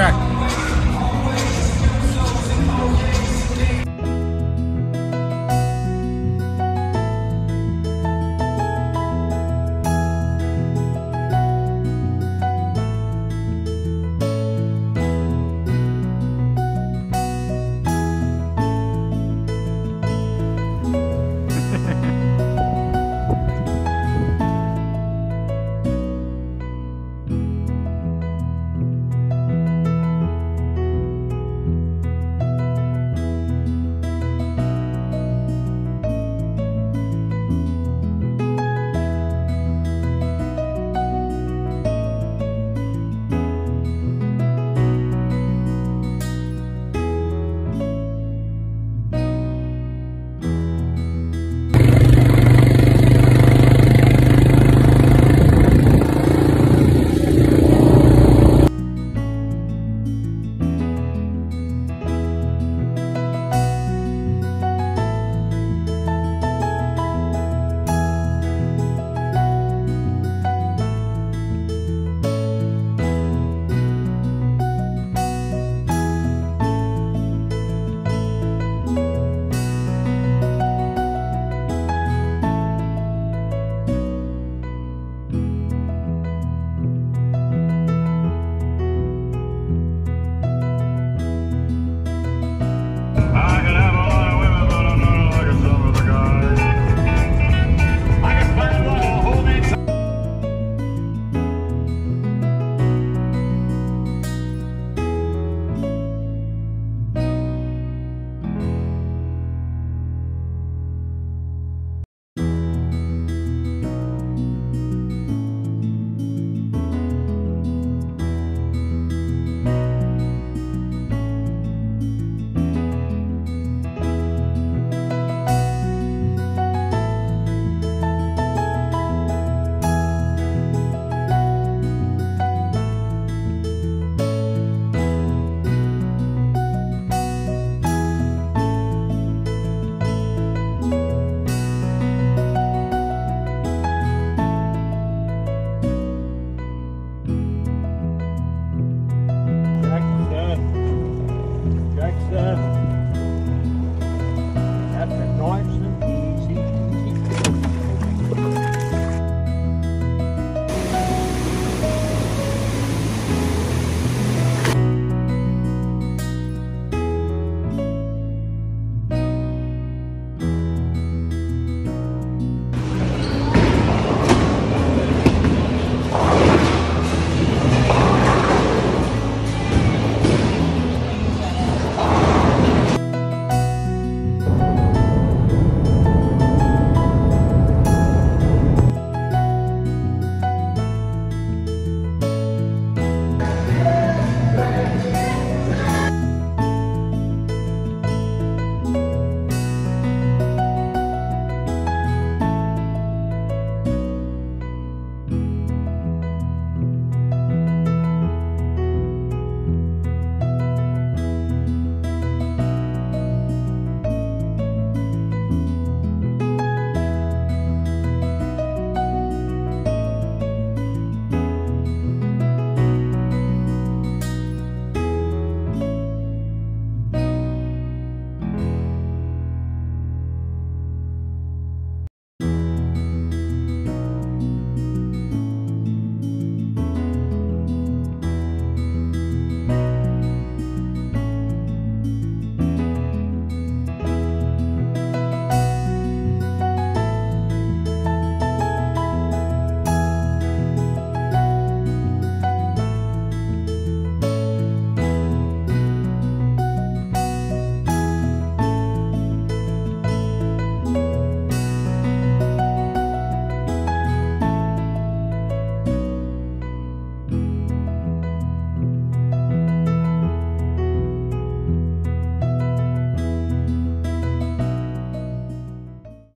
track.